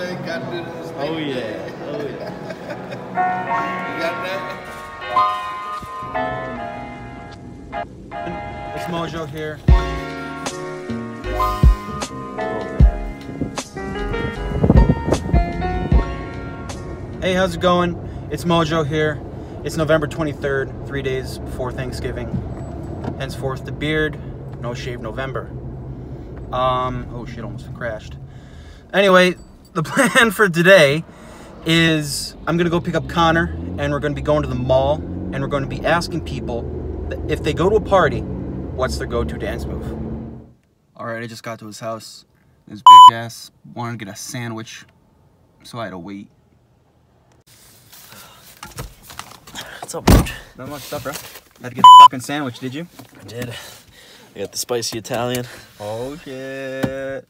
leg, gotta do the stanky Oh yeah. Oh yeah. You got that? It's Mojo here. Hey, how's it going? It's Mojo here. It's November 23rd, three days before Thanksgiving. Henceforth, the beard, no shave November. Um, oh shit, almost crashed. Anyway, the plan for today is I'm gonna go pick up Connor and we're gonna be going to the mall and we're gonna be asking people if they go to a party, what's their go-to dance move? All right, I just got to his house. His bitch ass wanted to get a sandwich, so I had to wait. What's up, dude? Not much stuff, bro. Had to get a fucking sandwich, did you? I did. I got the spicy Italian. Oh shit.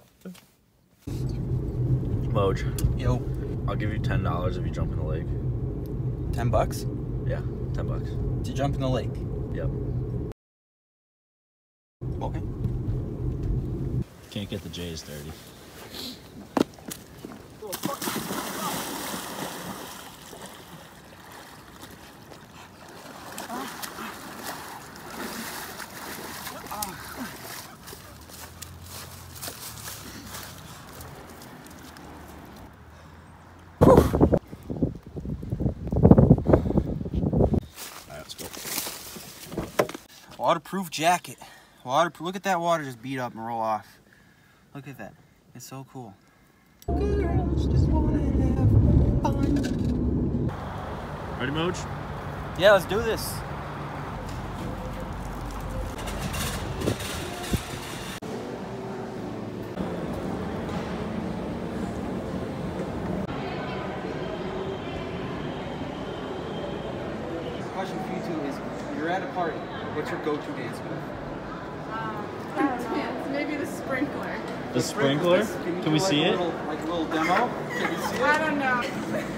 Moj, Yo, I'll give you ten dollars if you jump in the lake. ten bucks Yeah, ten bucks. to jump in the lake. Yep. Okay. Can't get the J's dirty. Waterproof jacket. Waterproof. Look at that water just beat up and roll off. Look at that. It's so cool. Girls just wanna have fun. Ready, Moj? Yeah, let's do this. Question for you two is: You're at a party. What's your go-to dance move? Um, I don't know. Maybe the sprinkler. The sprinkler? Can, Can we like see it? Little, like a little demo. Can you see I don't know.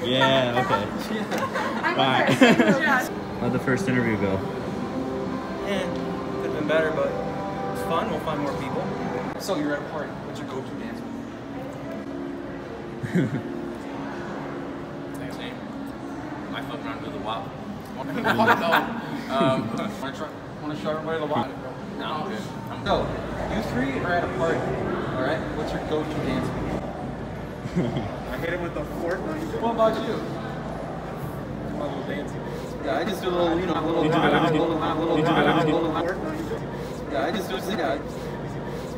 Yeah, okay. I'm Bye. a person. How'd the first interview go? Yeah, could have been better, but it's fun. We'll find more people. So you're at a party. What's your go-to dance move? Same, same. I fuck around with the wop. Want to show everybody the wop? no, good. So, you three are at a party. All right. What's your go-to dance move? I hit him with the fork. What about you? a little dancing. Yeah, I just do a little, you know, a little, a little, a little, a little. Fork? No, you Yeah, I just do. Yeah,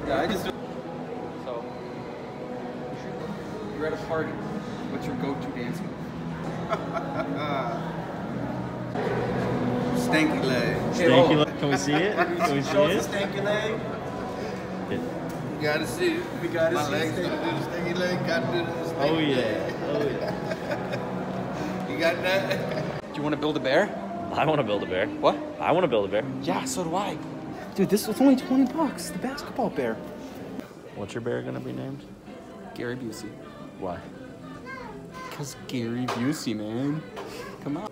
yeah, I just do. So, you're at a party. What's your go-to dance move? Stanky leg. Stanky leg. Can we see it? Can we see Show it? the stanky leg. You gotta see it. We gotta My see legs it. gonna do the stanky leg. Gotta do the stanky Oh leg. yeah. Oh yeah. Oh, you got that? Do you want to build a bear? I want to build a bear. What? I want to build a bear. Yeah, so do I. Dude, this was only 20 bucks. The basketball bear. What's your bear gonna be named? Gary Busey. Why? Because Gary Busey, man. Come on.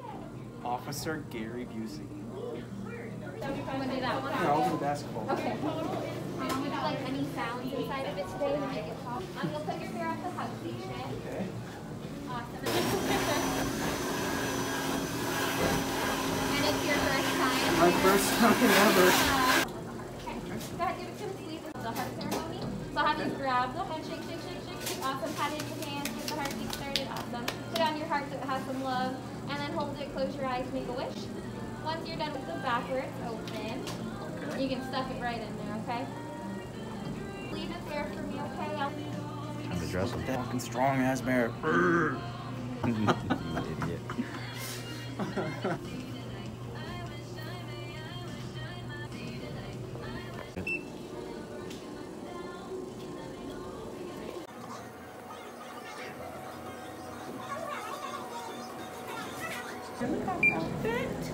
Officer Gary Busey. Want to do that one? Yeah, I'll do basketball. Okay. Um, would you like any sounds inside of it today to make it pop? You'll put your bear at the hug station. Okay. Awesome. And it's your first time. My first time ever. Uh, okay. Go ahead, give it to him, please. It's the heart ceremony. So have you grab the head, shake, shake, shake, shake, shake. Awesome. Pat it in your hands, get the heartbeat started. Awesome. Put it on your heart so it has some love. And then hold it, close your eyes, make a wish. Once you're done with the backwards, open. You can stuff it right in there, okay? Leave it there for me, okay? I'll Time to dress him. Fucking strong ass bear.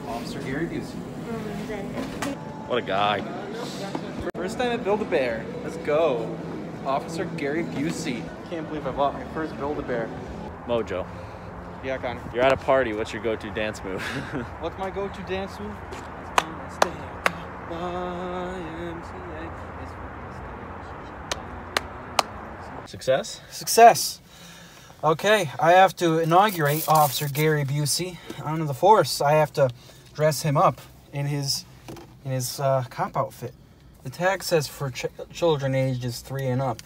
Officer Gary Busey. What a guy. First time at Build a Bear. Let's go. Officer Gary Busey. Can't believe I bought my first Build a Bear. Mojo, Yeah, Connor. you're at a party. What's your go-to dance move? What's my go-to dance move? Success? Success. Okay, I have to inaugurate Officer Gary Busey on the force. I have to dress him up in his in his uh, cop outfit. The tag says for ch- children ages three and up.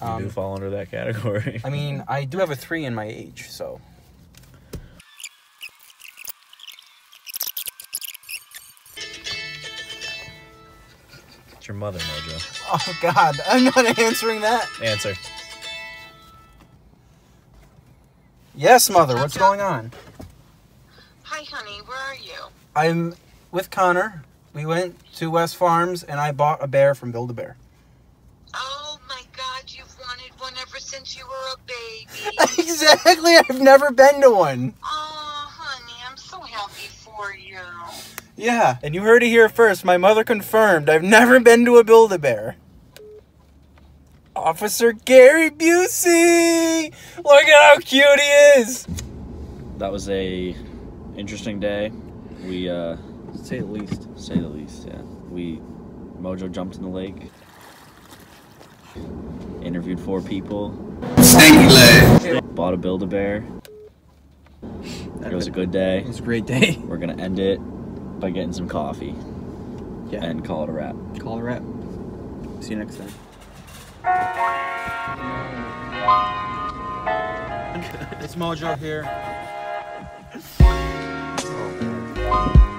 You do Um, fall under that category. I mean, I do have a three in my age, so. It's your mother, Mojo. Oh God, I'm not answering that. Answer. Yes, mother. What's going on? Hi, honey. Where are you? I'm with Connor. We went to West Farms and I bought a bear from Build a Bear. Oh my God, you've wanted one ever since you were a baby. exactly. I've never been to one. oh, honey, I'm so happy for you. Yeah, and you heard it here first. My mother confirmed. I've never been to a Build a Bear. Officer Gary Busey! Look at how cute he is! That was a interesting day. We uh say the least. say the least, yeah. We Mojo jumped in the lake. Interviewed four people. Stinky leg. Bought a Build a Bear. It was a good day. It was a great day. We're gonna end it by getting some coffee Yeah. and call it a wrap. Call it a wrap. See you next time. It's Mojo here. Oh.